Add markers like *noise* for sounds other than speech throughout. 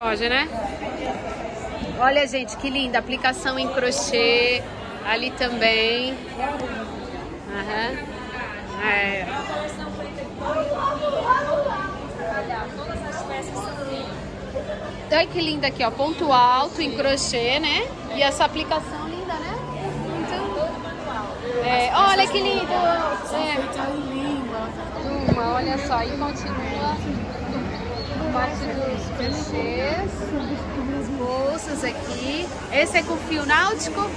Loja, né? Olha, gente, que linda. Aplicação em crochê. Ali também. Aham. É. Olha que linda aqui, ó. Ponto alto em crochê, né? E essa aplicação linda, né? Então, é, olha que lindo. É. Uma, olha só. E continua parte dos crochês. Bolsas aqui. Esse é com fio náutico?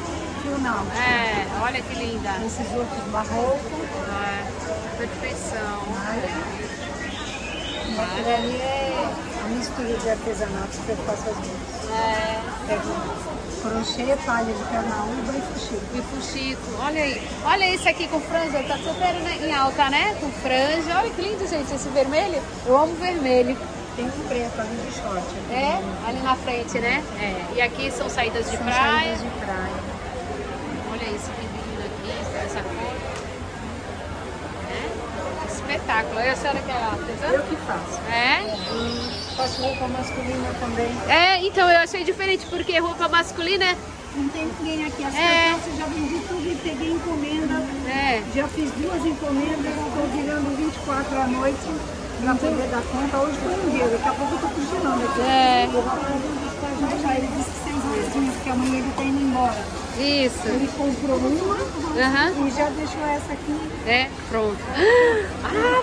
Fio náutico. É, olha que linda. Esses outros barroco. É, perfeição. Aquilo ali é a mistura de artesanato que eu faço as minhas. É. Pego crochê, palha de carnaúba e fuxico. E fuxico, olha aí. Olha esse aqui com franja, tá super né, em alta, né? Com franja. Olha que lindo, gente, esse vermelho. Eu amo vermelho. Tem um preto ali de short. aqui. É, ali na frente, né? É. E aqui são saídas de São praia. saídas de praia. Olha que lindo aqui, essa cor. É. Espetáculo. E a senhora que é artesã? Eu que faço. É? E faço roupa masculina também. É, então eu achei diferente, porque roupa masculina Não tem ninguém aqui. As É. eu já vendi tudo e peguei encomenda. é. Já fiz duas encomendas, estou virando 24 à noite para poder dar conta. Hoje foi um dia, daqui a pouco eu estou cochilando aqui. É. Fazer um despacho já, ele disse que seis mesinhas, porque amanhã ele está indo embora. Isso. Ele comprou uma Aham. e já deixou essa aqui. É, pronto. *gasps* Ah,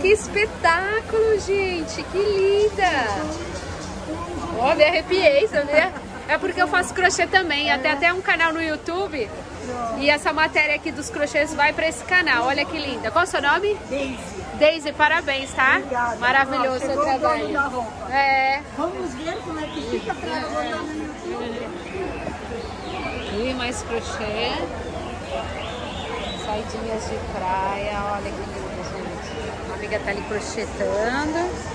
que espetáculo, gente. Que linda. Ó, me arrepiei, sabia? É porque eu faço crochê também. Até até um canal no YouTube. E essa matéria aqui dos crochês vai para esse canal. Olha que linda. Qual é o seu nome? Daisy. Deise, parabéns, tá? Obrigada. Maravilhoso Ó, seu trabalho. É. Vamos ver como é que fica para botar no YouTube. E mais crochê. Saidinhas de praia. Olha que lindo, gente. A amiga tá ali crochetando.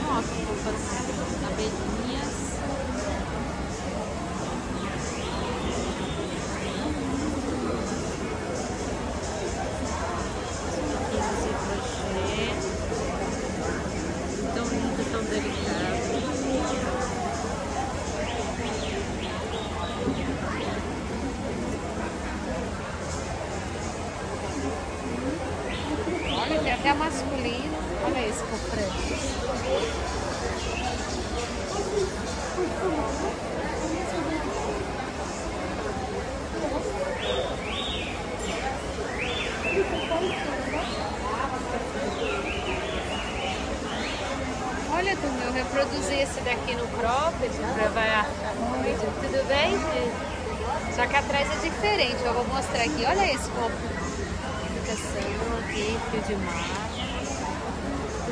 Nossa, vou fazer. Até masculino. Olha esse franja. Olha, Dumi, eu reproduzi esse daqui no cropped pra vai. Tudo bem? Só que atrás é diferente. Eu vou mostrar aqui. Olha esse como aqui, fio de mar.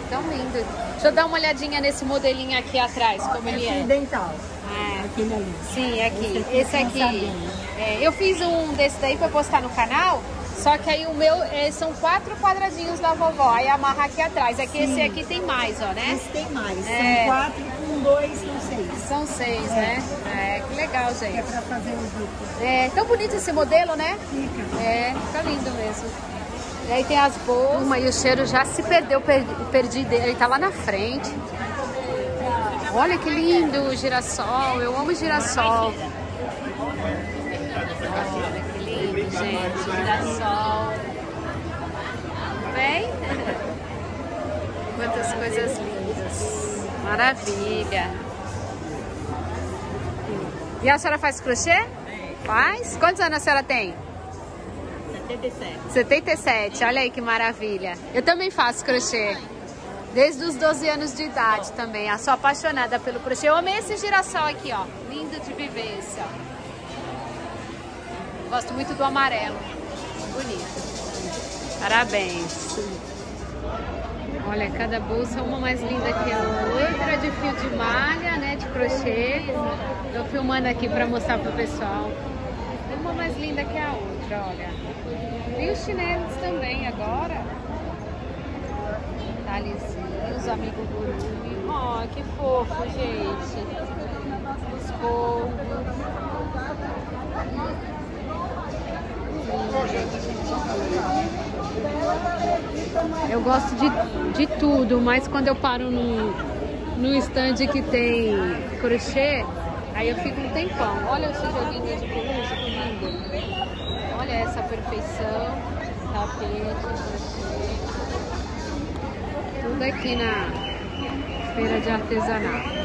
Tão lindo. Deixa eu dar uma olhadinha nesse modelinho aqui atrás, como ele Fio é. dental. É. Ali. Sim, aqui. Esse Esse aqui é aqui. É, eu fiz um desse daí pra postar no canal. Só que aí o meu é, são quatro quadradinhos da vovó. Aí amarra aqui atrás. Aqui esse Sim. aqui tem mais, ó, né? Esse tem mais. É. São quatro, com dois são seis. São seis, É. né? É, que legal, É gente. para fazer os duplos. É tão bonito esse modelo, né? Fica. É, fica lindo mesmo. E aí tem as bolsas. Uma, e o cheiro já se perdeu, perdi, perdi dele. Ele tá lá na frente. Olha que lindo o girassol. Eu amo girassol. Olha que lindo, gente. Girassol. Vem? Quantas coisas lindas. Maravilha. E a senhora faz crochê? Faz? Quantos anos a senhora tem? 77. 77, olha aí que maravilha. Eu também faço crochê. Desde os 12 anos de idade também. Eu sou apaixonada pelo crochê. Eu amei esse girassol aqui, ó. Lindo de viver. Gosto muito do amarelo. Bonito. Parabéns. Olha, cada bolsa uma mais linda que a outra, de fio de malha, né, de crochê. Tô filmando aqui para mostrar pro pessoal. Uma mais linda que a outra, olha. E os chinelos também agora. Talizinho, os amigos gurumi. Ó, que fofo, gente. Os polvos. Eu gosto de, de tudo, mas quando eu paro no, no stand que tem crochê, aí eu fico um tempão. Olha esse joguinho de pelúcia, que lindo. Olha essa perfeição. Tapete, crochê. Tudo aqui na feira de artesanato.